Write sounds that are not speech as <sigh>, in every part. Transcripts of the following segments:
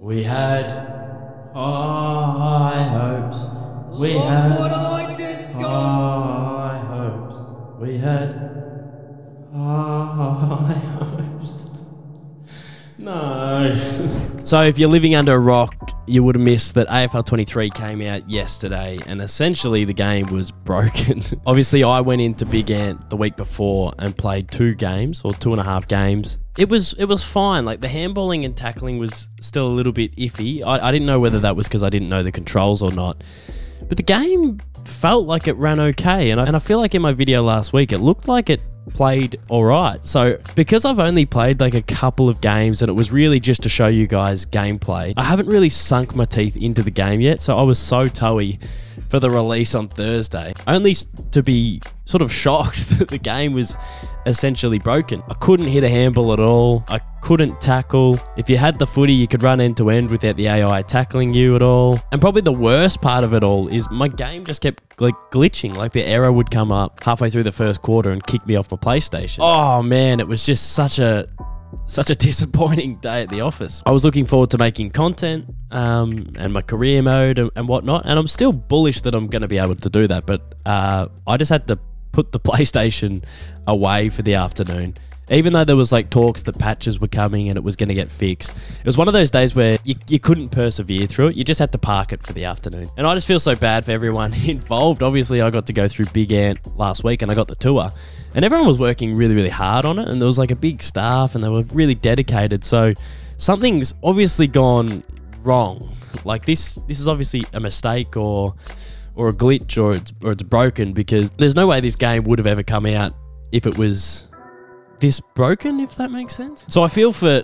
We had high hopes. We had what I just got. high hopes. We had high hopes. No. so if you're living under a rock, you would have missed that AFL 23 came out yesterday, and essentially the game was broken. <laughs> Obviously, I went into Big Ant the week before and played two games or two and a half games. It was it was fine. Like the handballing and tackling was still a little bit iffy. I, I didn't know whether that was because I didn't know the controls or not. But the game felt like it ran okay, and I, and I feel like in my video last week it looked like it played all right. So because I've only played like a couple of games and it was really just to show you guys gameplay, I haven't really sunk my teeth into the game yet. So I was so toey for the release on Thursday, only to be sort of shocked <laughs> that the game was essentially broken. I couldn't hit a handball at all. I couldn't tackle. If you had the footy, you could run end to end without the AI tackling you at all. And probably the worst part of it all is my game just kept like glitching. Like the error would come up halfway through the first quarter and kick me off my PlayStation. Oh man, it was just such a such a <laughs> disappointing day at the office. I was looking forward to making content um, and my career mode and, and whatnot, and I'm still bullish that I'm going to be able to do that. But uh, I just had to put the <laughs> PlayStation away for the afternoon. Even though there was like talks that patches were coming and it was going to get fixed, it was one of those days where you, you couldn't persevere through it. You just had to park it for the afternoon. And I just feel so bad for everyone <laughs> involved. Obviously, I got to go through Big Ant last week and I got the tour. And everyone was working really, really hard on it. And there was like a big staff and they were really dedicated. So something's obviously gone wrong. Like this, this is obviously a mistake or or a glitch or it's, or it's broken because there's no way this game would have ever come out if it was this broken, if that makes sense. So I feel for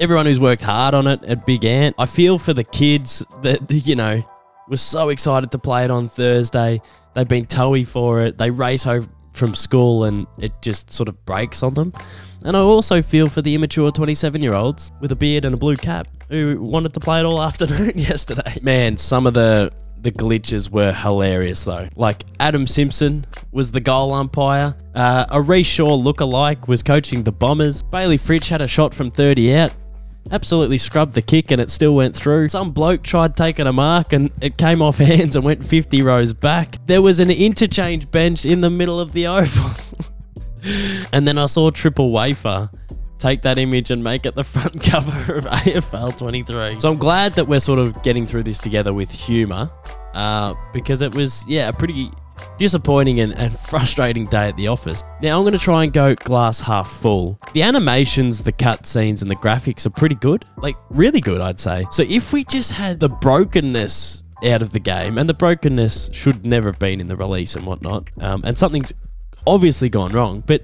everyone who's worked hard on it at Big Ant. I feel for the kids that, <laughs> you know, were so excited to play it on Thursday. They've been toey for it. They race home from school and it just sort of breaks on them. And I also feel for the immature 27 year olds with a beard and a blue cap who wanted to play it all <laughs> afternoon <laughs> yesterday. Man, some of the the glitches were hilarious though. Like Adam Simpson was the goal umpire. Uh, a Rhyce Shaw lookalike was coaching the Bombers. Bailey Fritsch had a shot from 30 out. Absolutely scrubbed the kick and it still went through. Some bloke tried taking a mark and it came off <laughs> hands and went 50 rows back. There was an interchange bench in the middle of the <laughs> oval. and then I saw Triple Wafer take that image and make it the <laughs> front cover of AFL 23. So I'm glad that we're sort of getting through this together with humour uh, because it was, yeah, a pretty disappointing and, and frustrating day at the office. Now I'm going to try and go glass half full. The animations, the cutscenes, and the graphics are pretty good. Like, really good, I'd say. So if we just had the brokenness out of the game, and the brokenness should never have been in the release and whatnot, um, and something's obviously gone wrong, but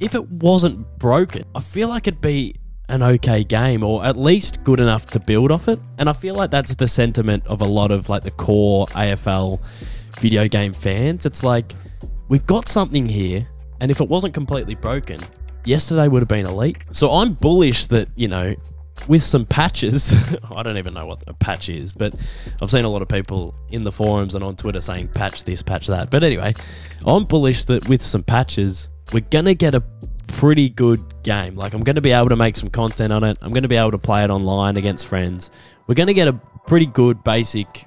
if it wasn't broken, I feel like it'd be an okay game or at least good enough to build off it. And I feel like that's the sentiment of a lot of like the core AFL video game fans. It's like we've got something here, and if it wasn't completely broken, yesterday would have been elite. So I'm bullish that, you know, with some patches, <laughs> I don't even know what a patch is, but I've seen a lot of people in the forums and on Twitter saying patch this, patch that. But anyway, I'm bullish that with some patches, we're going to get a pretty good game. Like, I'm going to be able to make some content on it. I'm going to be able to play it online against friends. We're going to get a pretty good basic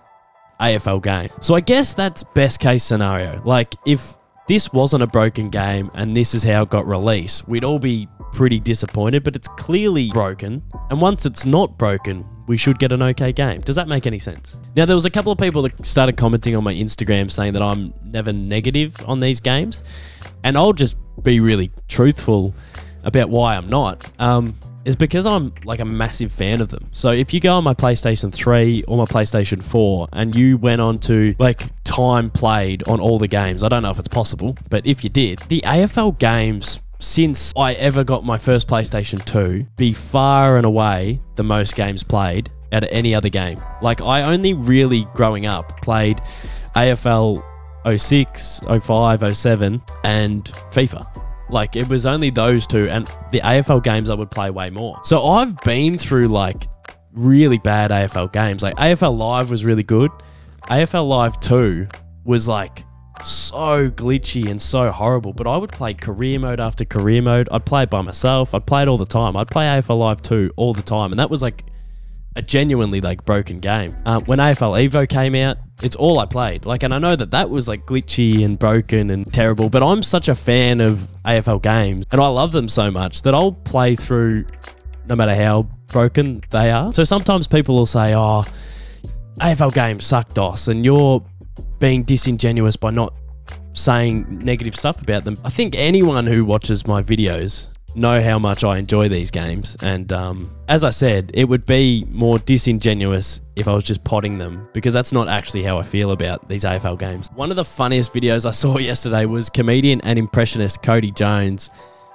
AFL game. So I guess that's best case scenario. Like, if this wasn't a broken game and this is how it got released, we'd all be pretty disappointed, but it's clearly broken. And once it's not broken, we should get an okay game. Does that make any sense? Now, there was a couple of people that started commenting on my Instagram saying that I'm never negative on these games. And I'll just be really truthful about why I'm not. Um, is because I'm like a massive fan of them. So if you go on my PlayStation 3 or my PlayStation 4 and you went on to like time played on all the games, I don't know if it's possible, but if you did, the AFL games since I ever got my first PlayStation 2 be far and away the most games played out of any other game. Like I only really growing up played AFL 06, 05, 07 and FIFA. Like it was only those two, and the AFL games I would play way more. So I've been through like really bad AFL games. Like AFL Live was really good. AFL Live 2 was like so glitchy and so horrible, but I would play career mode after career mode. I'd play it by myself. I'd play it all the time. I'd play AFL Live 2 all the time, and that was like a genuinely like broken game. Um, when AFL Evo came out, it's all I played. Like, and I know that that was like glitchy and broken and terrible, but I'm such a fan of AFL games and I love them so much that I'll play through no matter how broken they are. So sometimes people will say, oh, AFL games suck DOS, and you're being disingenuous by not saying negative stuff about them. I think anyone who watches my videos know how much I enjoy these games. And um, as I said, it would be more disingenuous if I was just potting them because that's not actually how I feel about these AFL games. One of the funniest videos I <laughs> saw yesterday was comedian and impressionist Cody Jones.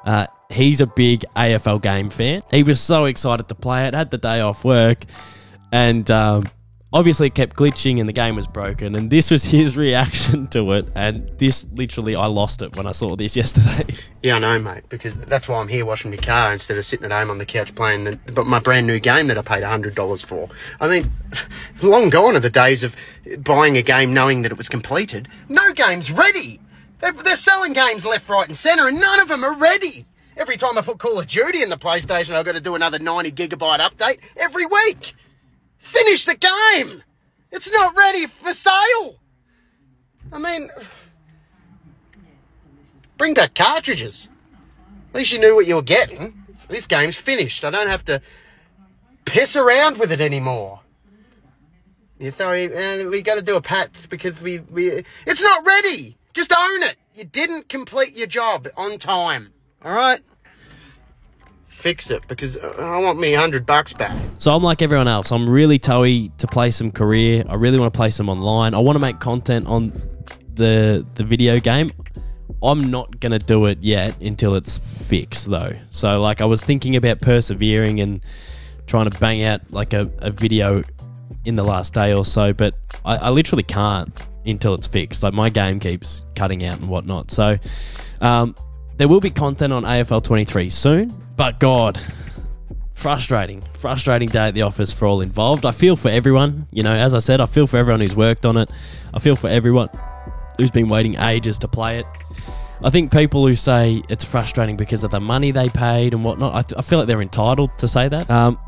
Uh, he's a big AFL game fan. He was so excited to play it, had the day off work, and um, obviously it kept glitching and the game was broken and this was <laughs> his reaction to it and this literally i lost it when i saw this <laughs> yesterday. Yeah i know mate because that's why i'm here washing my car instead of sitting at home on the couch playing the, but my brand new game that i paid $100 for. I mean <laughs> long gone are the days of buying a game knowing that it was completed. No game's ready. They're, they're selling games left right and center and none of them are ready. Every time i put call of duty in the playstation i've got to do another 90 gigabyte update every week Finish the game! It's not ready for sale! I mean, bring back cartridges. At least you knew what you were getting. This game's finished. I don't have to piss around with it anymore. You throw, uh, we got to do a patch because we, we, it's not ready. Just own it. You didn't complete your job on time. All right? Fix it because I want me 100 bucks back. So I'm like everyone else. I'm really toey to play some career. I really want to play some online. I want to make content on the the video game. I'm not going to do it yet until it's fixed though. So like I was thinking about persevering and trying to bang out like a, a video in the last day or so, but I, I literally can't until it's fixed. Like my game keeps cutting out and whatnot. So um, there will be content on AFL 23 soon. But God, frustrating, frustrating day at the office for all involved. I feel for everyone. You know, as I said, I feel for everyone who's worked on it. I feel for everyone who's been waiting ages to play it. I think people who say it's frustrating because of the money they paid and whatnot, I, th- I feel like they're entitled to say that. Um,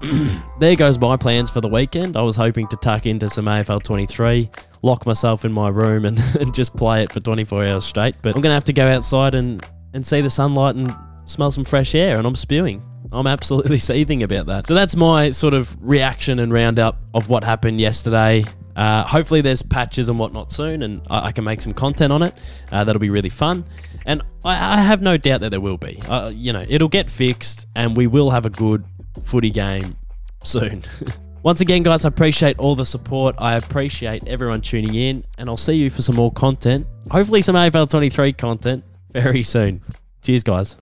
<clears throat> there goes my plans for the weekend. I was hoping to tuck into some AFL 23, lock myself in my room and, <laughs> and just play it for 24 hours straight. But I'm going to have to go outside and, and see the sunlight and smell some fresh air and I'm spewing. I'm absolutely <laughs> seething about that. So that's my sort of reaction and roundup of what happened yesterday. Uh, hopefully there's patches and whatnot soon and I, I can make some content on it. Uh, that'll be really fun. And I, I, have no doubt that there will be. Uh, you know, it'll get fixed and we will have a good footy game soon. <laughs> Once again, guys, I appreciate all the support. I appreciate everyone tuning in, and I'll see you for some more content. Hopefully, some AFL 23 content very soon. Cheers, guys.